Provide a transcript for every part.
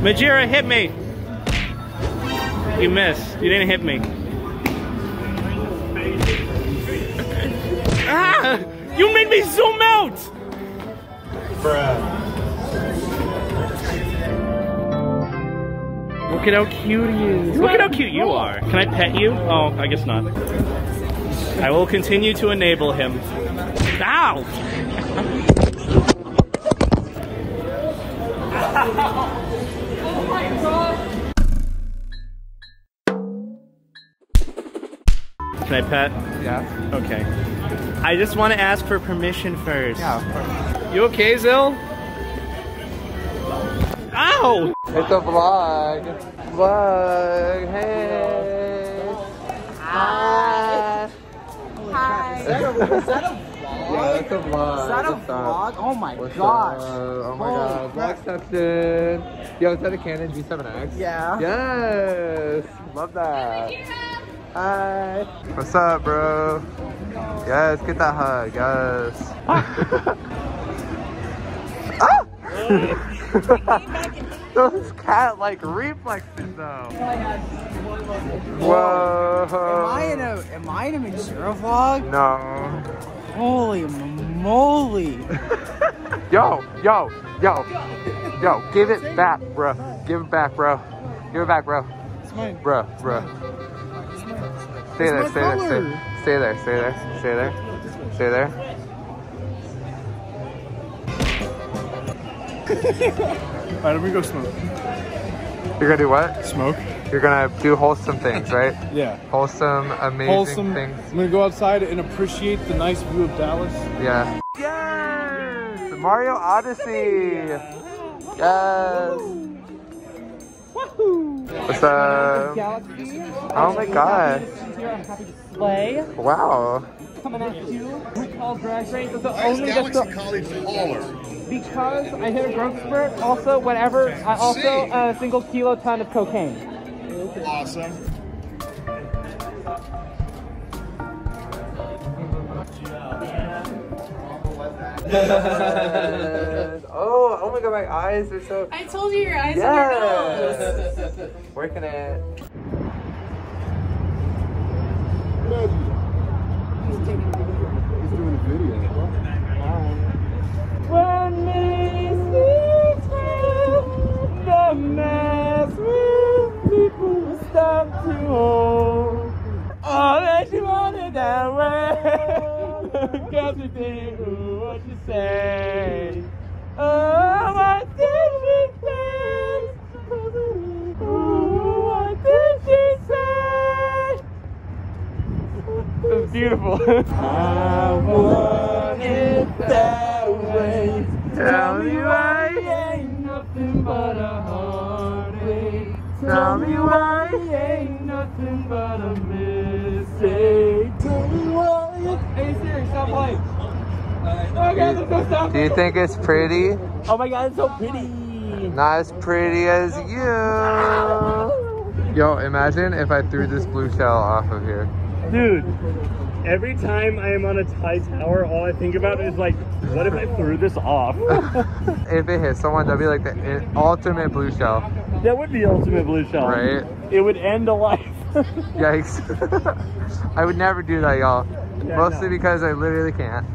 Majira, hit me. You missed. You didn't hit me. ah! You made me zoom out! Look at how cute he is. Look at how cute you are. Can I pet you? Oh, I guess not. I will continue to enable him. Ow! Can I pet? Yeah. Okay. I just want to ask for permission first. Yeah, of course. You okay, Zill? Ow! It's a vlog. Vlog. Hey. Hi. Hi. Is that a vlog? Yeah, it's a vlog. Is that a What's vlog? up? Oh my What's gosh. up? Oh my Holy god. Vlog section. Yo, is that a Canon G7X? Yeah. Yes. Love that. Hi. What's up, bro? Yes, get that hug. Yes. ah! Those cat like reflexes though. Whoa. Am I in a am I in a Majira vlog? No. Holy moly. Yo, yo, yo, yo, give it back, bro. Give it back, bro. Give it back, bro. It's mine. Bro, bro. Stay there, stay there, stay, stay there, stay there, stay there, stay there. Alright, let me go smoke. You're gonna do what? Smoke? You're gonna do wholesome things, right? Yeah. Wholesome, amazing Wholesome. things. I'm gonna go outside and appreciate the nice view of Dallas. Yeah. Yes! Mario Odyssey! Yes! What's up? Oh my god. I'm happy to slay. Wow. Coming at you. RuPaul's Drag Race is the only that's the, College taller. because I hit a growth spurt. Also, whenever I also a uh, single kilo ton of cocaine. Awesome. oh, oh my god, my eyes are so. I told you your eyes on your nose. Working it. Way. Cause we think, ooh, what you say. Oh, what did she say? Ooh, what did she say? It was beautiful. I want it that way. Tell me why. ain't nothing but a heartache. Tell me why. ain't nothing but a mistake. Tell me why. Hey Siri, stop playing. Oh god, let's stop. Do you think it's pretty? Oh my god, it's so pretty. Not as pretty as you. Yo, imagine if I threw this blue shell off of here. Dude, every time I am on a high tower, all I think about is like, what if I threw this off? if it hit someone, that'd be like the ultimate blue shell, that would be ultimate blue shell. right? It would end a life. Yikes. I would never do that, y'all. Yeah, Mostly no. because I literally can't.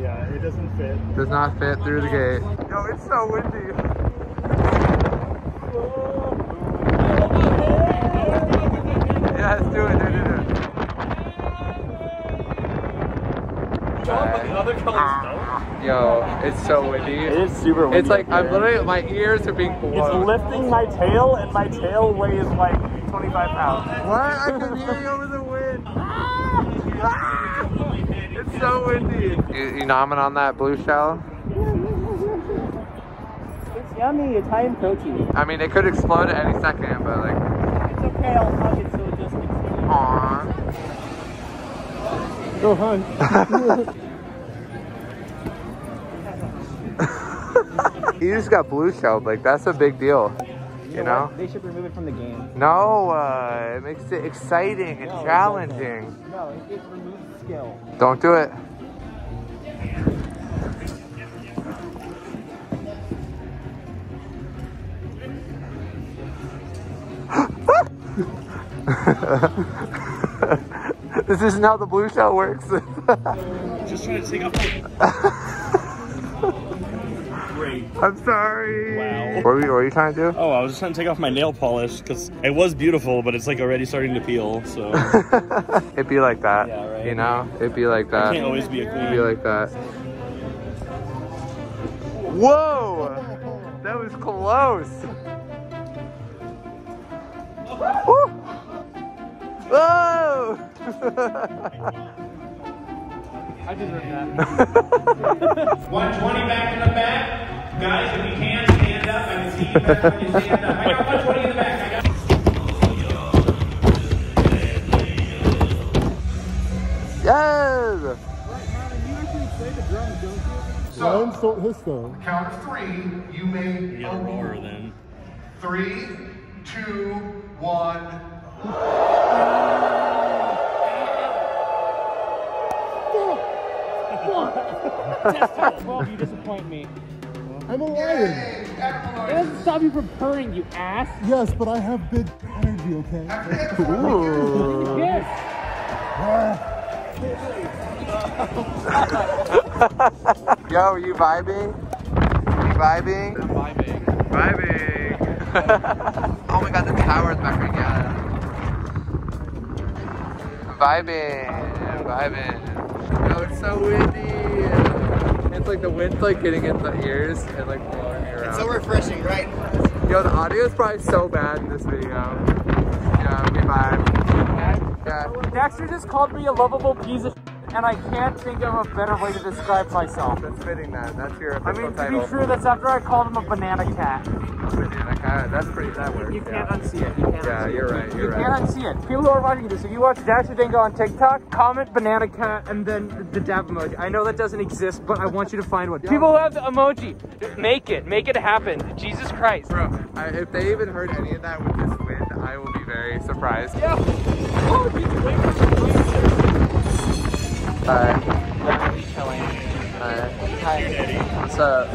yeah, it doesn't fit. Does not fit through the gate. Yo, it's so windy. Yeah, let's do it. Do it, do it. other colors Yo, it's so windy. It is super windy. It's like I'm literally my ears are being blown. It's lifting my tail, and my tail weighs like 25 pounds. What? I can hear you over the wind. It's so windy. You, you nomming on that blue shell? It's yummy. It's high in protein. I mean, it could explode at any second, but like, It's okay. I'll hug it so it just explodes. aww. Go hug. You just got blue shelled. Like, that's a big deal. You know? They should remove it from the game. No, uh, it makes it exciting and No, it challenging. No, it, it removes skill. Don't do it. this isn't how the blue shell works. Just trying to take off. Great. I'm sorry. Wow. What were, you, what were you trying to do? Oh, I was just trying to take off my nail polish because it was beautiful, but it's like already starting to peel. So It'd be like that. Yeah, right. You know? It'd be like that. can't always be a queen. It'd be like that. Whoa! That was close. Woo! Whoa! I deserve that. 120 back in the back. Guys, if you can, stand up. I can see you better when you stand up. I got 120 in the back. I got yes! Ryan stole his phone. Count of three, you may You gotta roar then. Three, two, one. Well, you disappoint me. I'm a lion. It doesn't stop you from purring, you ass. Yes, but I have big energy, okay? Ooh. Yes. Yo, you vibing? You vibing? Vibing. Vibing. oh my god, the tower's back again. Vibing, vibing. Oh, it's so windy. It's like the wind's like getting in the ears and like blowing me around. It's so refreshing, right? Yo, the audio is probably so bad in this video. Yeah, we vibe. Yeah, Dexter just called me a lovable piece of and I can't think of a better way to describe myself. that's fitting that. That's your I mean, to title. be true, that's after I called him a banana cat. Banana cat. That's pretty, that works. You can't yeah. unsee it. You can't Yeah, unsee you're it. right, You you're can't unsee it. People who are watching this, if you watch Dexter Dingo on TikTok, comment banana cat and then the, the dab emoji. I know that doesn't exist, but I want you to find one. People who have the emoji, make it. Make it happen. Jesus Christ. Bro, I, if they even heard any of that with this wind, I will be very surprised. Yeah. Oh, he's. Hi. Chilling. Hi. Hi. What's up?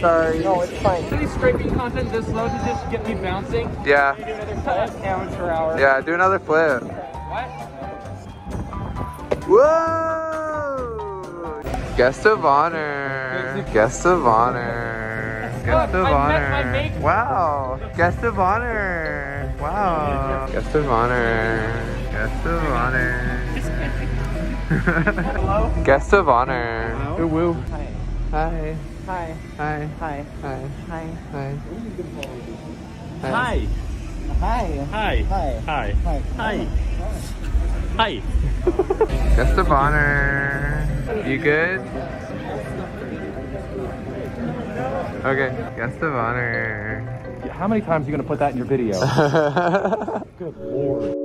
Sorry. No, it's fine. Really scraping content this low to just get me bouncing. Yeah. Do another flip. Amateur hour. Yeah, do another flip. What? Whoa! Guest of honor. Guest of honor. Guest of I met my honor. Wow. Guest of honor. Wow. Guest of honor. Guest of honor. Hello? Guest of honor. Ooh, woo. Hi. Hi. Hi. Hi. Hi. Hi. Hi. Hi. Hi. Hi. Hi. Hi. Hi. Hi. Hi. Hi. Guest of honor. You good? Okay. Guest of honor. How many times are you going to put that in your video? Good lord.